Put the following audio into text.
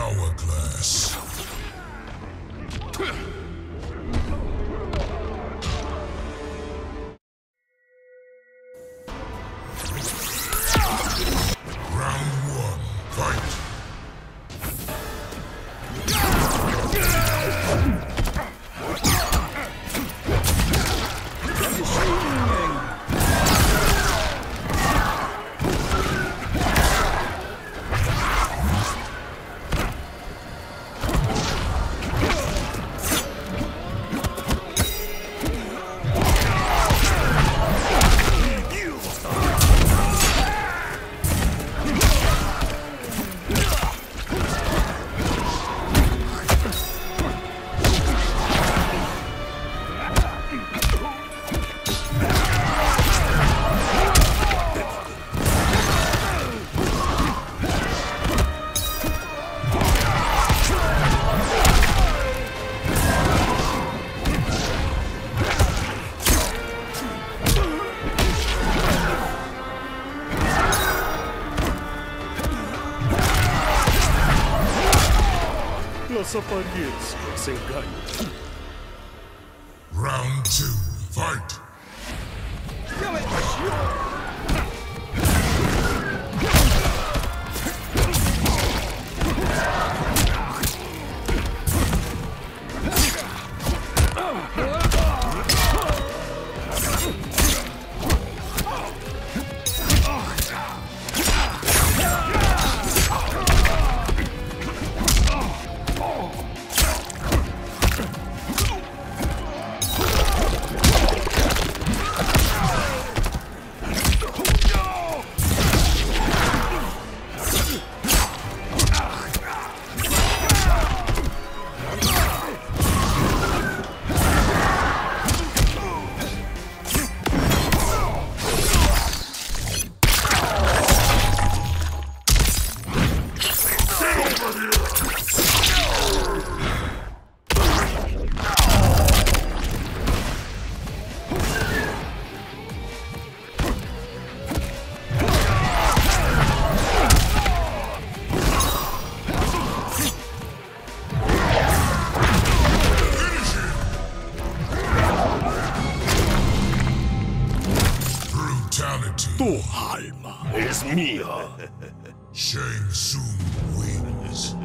hourglass. nos sem ganho. Round two, fight! Tu alma es mía. Shang Tsung wins.